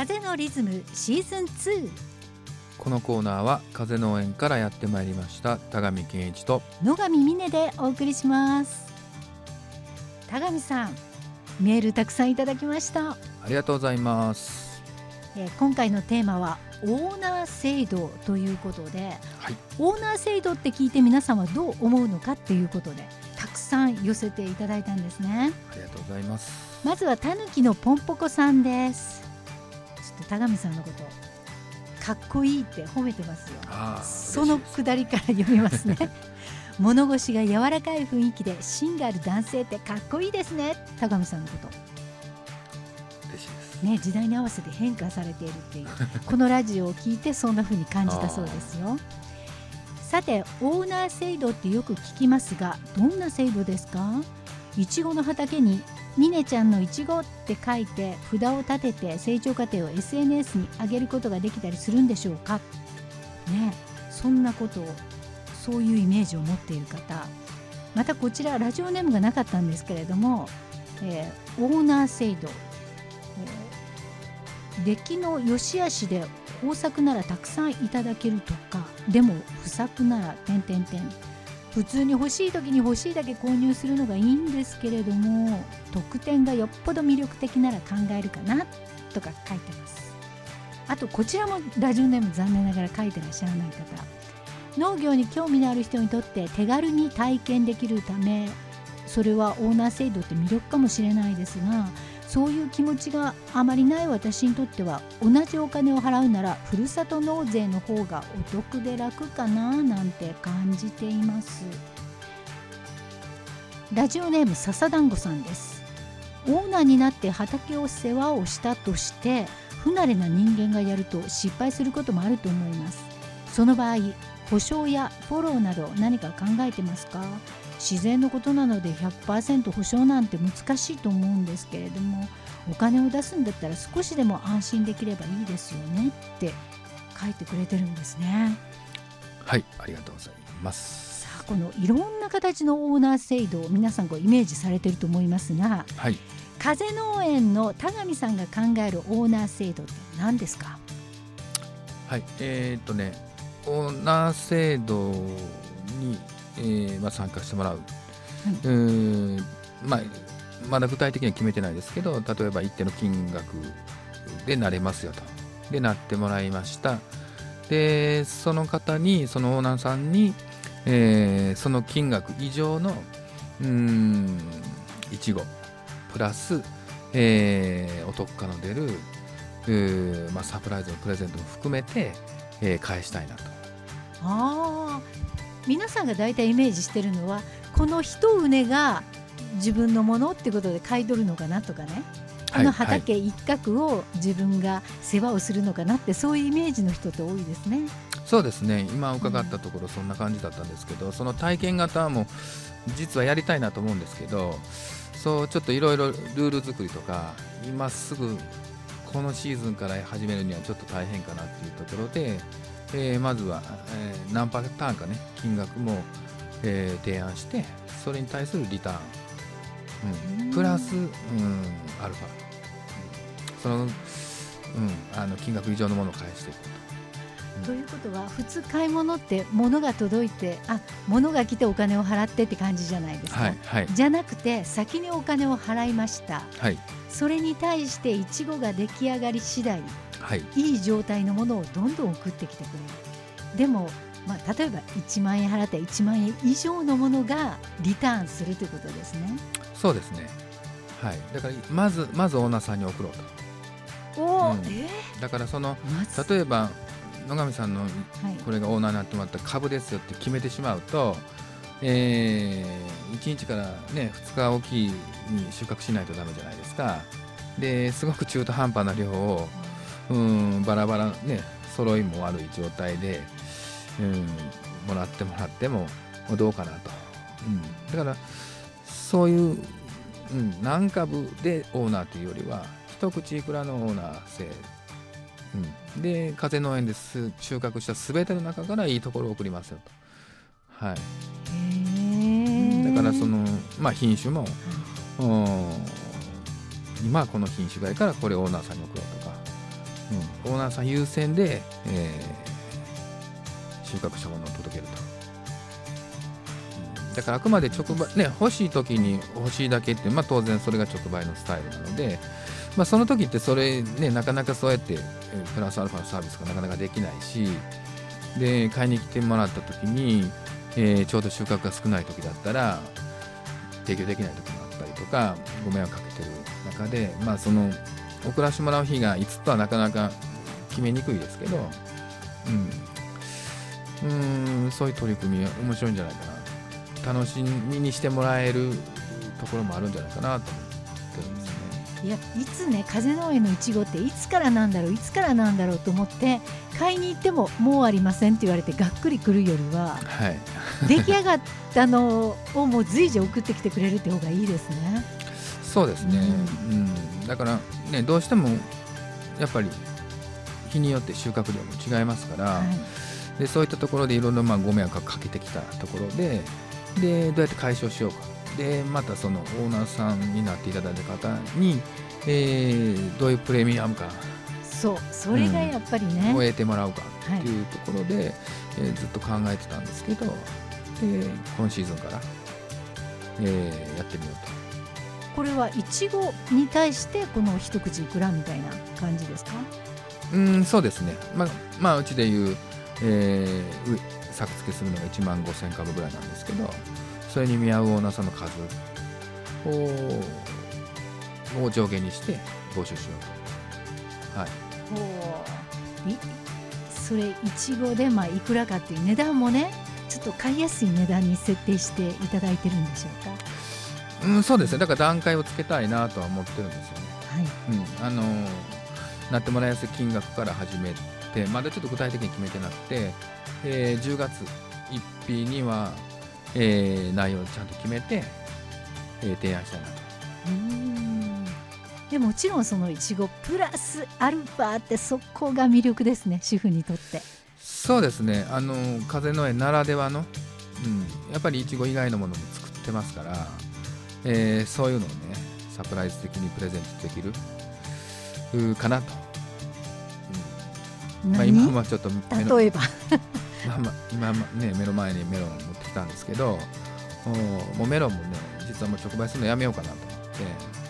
風のリズムシーズン2このコーナーは風農園からやってまいりました田上健一と野上美音でお送りします。田上さんメールたくさんいただきました、ありがとうございます。えー今回のテーマはオーナー制度ということではい。オーナー制度って聞いて皆さんはどう思うのかっていうことでたくさん寄せていただいたんですね。ありがとうございます。まずはたぬきのぽんぽこさんです田上さんのことかっこいいって褒めてますよ。そのくだりから読みますね。物腰が柔らかい雰囲気で芯がある男性ってかっこいいですね。田上さんのこと。嬉しいです。ね時代に合わせて変化されているっていう。このラジオを聞いてそんな風に感じたそうですよ。さてオーナー制度ってよく聞きますがどんな制度ですか？いちごの畑に「ミネちゃんのいちご」って書いて札を立てて成長過程を SNS に上げることができたりするんでしょうか？ねそんなことをそういうイメージを持っている方。またこちらラジオネームがなかったんですけれども、えーオーナー制度。えー出来の良し悪しで豊作ならたくさんいただけるとかでも不作なら点々点普通に欲しい時に欲しいだけ購入するのがいいんですけれども特典がよっぽど魅力的なら考えるかなとか書いてます。あとこちらもラジオネーム残念ながら書いてらっしゃらない方。農業に興味のある人にとって手軽に体験できるためそれはオーナー制度って魅力かもしれないですがそういう気持ちがあまりない私にとっては同じお金を払うならふるさと納税の方がお得で楽かななんて感じています。ラジオネーム笹団子さんです。オーナーになって畑を世話をしたとして不慣れな人間がやると失敗することもあると思います。その場合保証やフォローなど何か考えてますか？自然のことなので100%保証なんて難しいと思うんですけれどもお金を出すんだったら少しでも安心できればいいですよねって書いてくれてるんですね。はいありがとうございます。さあこのいろんな形のオーナー制度を皆さんこうイメージされてると思いますがはい。風農園の田上さんが考えるオーナー制度って何ですか？はいえー、っとねオーナー制度に、えーまあ、参加してもらう、うーんまあまだ具体的には決めてないですけど例えば一定の金額でなれますよと。でなってもらいました。でその方にそのオーナーさんに、えーその金額以上のうーんいちご。プラス、えーお得感の出るまあ、サプライズのプレゼントも含めて、えー返したいなと。ああ皆さんが大体イメージしてるのはこの一畝が自分のものってことで買い取るのかなとかね。このはい。畑一角を自分が世話をするのかなってそういうイメージの人って多いですね。そうですね。今伺ったところそんな感じだったんですけど、その体験型も実はやりたいなと思うんですけどそうちょっといろいろルール作りとか今すぐこのシーズンから始めるにはちょっと大変かなっていうところで、えーまずは、えー何パターンかね金額も、えー提案してそれに対するリターン、うん、プラス、うん、アルファ、うんその、うん、あの金額以上のものを返していく。と。ということは普通買い物って物が届いてあ物が来てお金を払ってって感じじゃないですか。はいはい。じゃなくて先にお金を払いました。はい。それに対していちごが出来上がり次第はい。いい状態のものをどんどん送ってきてくれる。でも、まあ、例えば1万円払ったら1万円以上のものがリターンするということですね。そうですね。はい。だからまずまずオーナーさんに送ろうと。おお、うん。えだからその例えば野上さんのはい。これがオーナーになってもらった株ですよって決めてしまうと、え1日からね2日おきに収穫しないとダメじゃないですか。ですごく中途半端な量をうんバラバラね揃いも悪い状態で、うん、もらってもらってもどうかなと、うん、だからそういう、うん、何株でオーナーというよりは一口いくらのオーナー制、うん、で風農園です収穫した全ての中からいいところを送りますよと、はい、だからその、まあ、品種も、うん今はこの品種がいいからこれオーナーさんに送ろうとオーナーさん優先で、えー収穫したものを届けると、うん。だからあくまで直売ね欲しい時に欲しいだけって、まあ、当然それが直売のスタイルなので、まあ、その時ってそれねなかなかそうやってえープラスアルファのサービスがなかなかできないしで買いに来てもらった時に、えーちょうど収穫が少ない時だったら提供できない時もあったりとかご迷惑かけてる中でまあその送らせてもらう日がいつとはなかなか決めにくいですけど、うん、うーんそういう取り組みは面白いんじゃないかな。楽しみにしてもらえるところもあるんじゃないかなと思ってるんですよね。いやいつね風の上のいちごっていつからなんだろういつからなんだろうと思って買いに行ってももうありませんって言われてがっくりくるよりははい、出来上がったのをもう随時送ってきてくれるって方がいいですね。そうですね、うんだからねどうしてもやっぱり日によって収穫量も違いますから、はい。でそういったところでいろいろまあご迷惑をかけてきたところででどうやって解消しようか。でまたそのオーナーさんになっていただいた方に、えーどういうプレミアム感そうそれがやっぱりね、を得てもらうかはい。っていうところで、えーずっと考えてたんですけどで今シーズンから、えーやってみようと。これはいちごに対してこの一口いくらみたいな感じですか？うんそうですね、まあ、まあうちでいう、えーう作付けするのが1万5000株ぐらいなんですけどそれに見合うオーナーさんの数をを上限にして募集しようと。はい、ほういそれいちごでまあいくらかっていう値段もねちょっと買いやすい値段に設定していただいてるんでしょうか？うん、そうですね。だから段階をつけたいなとは思ってるんですよね。はい。うん、あのーなってもらいやすい金額から始めてまだちょっと具体的に決めてなくて、えー10月1日には、えー内容をちゃんと決めて、えー提案したいなと。うーん。でもちろんそのいちごプラスアルファってそこが魅力ですね主婦にとって。そうですね。あのー風の絵ならではの、うん、やっぱりいちご以外のものも作ってますから、えーそういうのをねサプライズ的にプレゼントできるかなと、うん。まあ、何、今はちょっと例えば？まあまあ今まね目の前にメロンを持ってきたんですけどおもうメロンもね実はもう直売するのやめようかなと思って。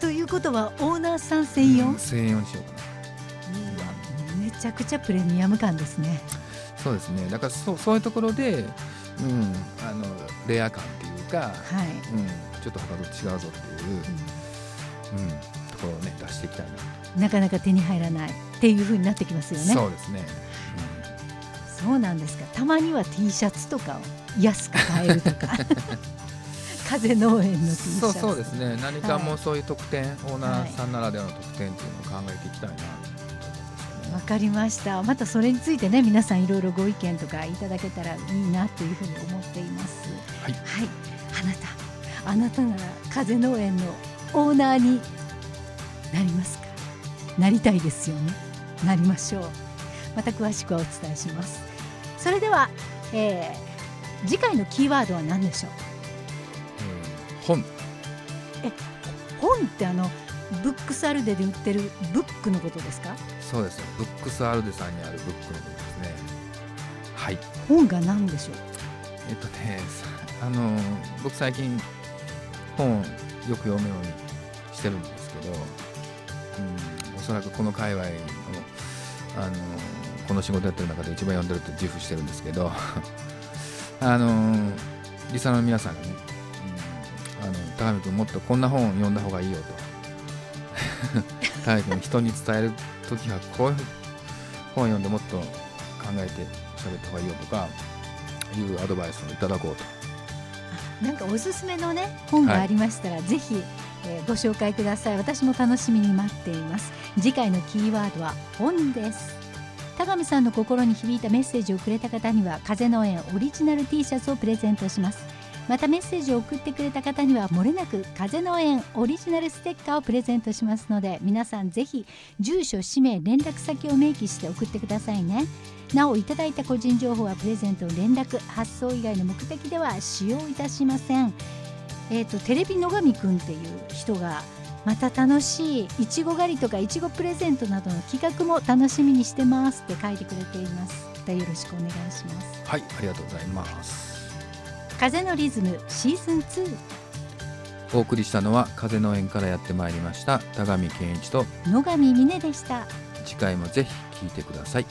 ということはオーナーさん専用、うん専用にしようかな。うわめちゃくちゃプレミアム感ですね。そうですね。だからそうそういうところで、うん、あのレア感っていうか、はい、うん、ちょっと他と違うぞっていう、うん、ところをね出していきたいな。うんなかなか手に入らないっていう風になってきますよね。そうですね、そうなんですか。たまには T シャツとかを安く買えるとか。風農園の T シャツ。そうそうですね。何かもはうそういう特典、オーナーさんならではの特典っていうのを考えていきたいなわかりました。またそれについてね皆さんいろいろご意見とかいただけたらいいなというふうに思っています。はい。はい。あなたあなたなら風農園のオーナーになりますか？なりたいですよね。なりましょう。また詳しくはお伝えします。それでは、えー次回のキーワードは何でしょう？うん本。本ってあのブックスアルデで売ってるブックのことですか？そうです。ねブックスアルデさんにあるブックのことですね。はい。本が何でしょう？えっとねさあの僕最近本をよく読むようにしてるんですけど、うん、おそらくこの界隈のあのこの仕事やってる中で一番読んでるって自負してるんですけど あのリサの皆さんがね、うん、あの高見君もっとこんな本読んだ方がいいよと。高見君人に伝える時はこういう本読んでもっと考えて喋った方がいいよとかいうアドバイスをいただこうとなんかおすすめのね本がありましたら、ぜひ、えーご紹介ください。私も楽しみに待っています。次回のキーワードは本です。高見さんの心に響いたメッセージをくれた方には風農園オリジナル T シャツをプレゼントしますまたメッセージを送ってくれた方にはもれなく風農園オリジナルステッカーをプレゼントしますので皆さんぜひ住所氏名連絡先を明記して送ってくださいね。なおいただいた個人情報はプレゼント連絡発送以外の目的では使用いたしません。えー、とテレビ野上くんっていう人が、また楽しいいちご狩りとかいちごプレゼントなどの企画も楽しみにしてますって書いてくれています。よろしくお願いします。はいありがとうございます。風のリズムシーズン2お送りしたのは風の園からやってまいりました田上健一と野上峰でした。次回もぜひ聞いてください